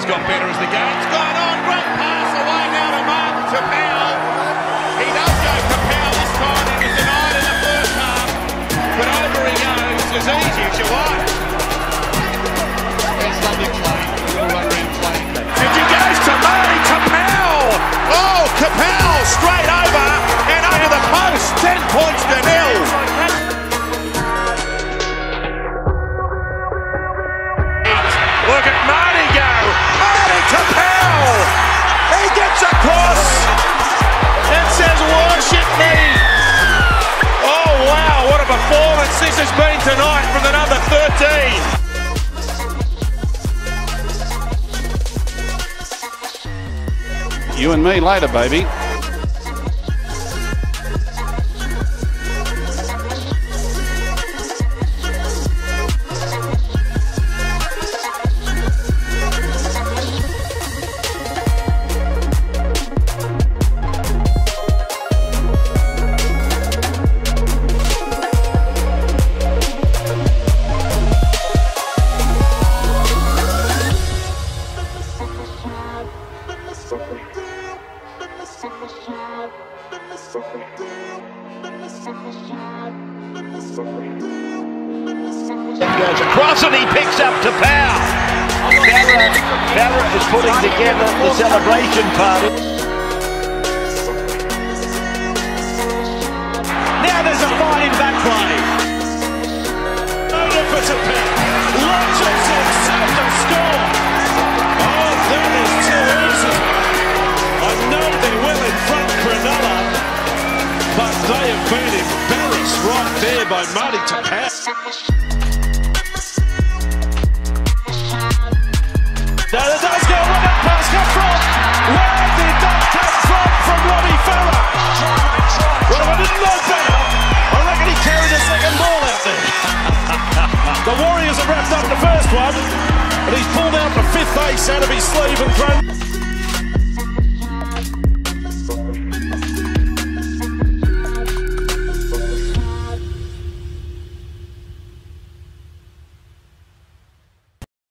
has got better as the game's gone on. Great pass away now to Martin Taupau. He does go Taupau this time. He was denied in the first half. But over he goes as easy as you like. There's lovely play. Little run round play. And he goes to Marty Taupau. Oh, Taupau straight over and under the post. Ten points to nil. Look at Marty tonight from the number 13. You and me later, baby. Goes across and he picks up Taupau. Farah is putting together the celebration party. Been embarrassed right there by Marty Taupau. Now there does go where that pass come from. Where did that come from from Robbie Farah? Well, I didn't know better, I reckon he carried a second ball out there. The Warriors have wrapped up the first one, and he's pulled out the fifth ace out of his sleeve and thrown.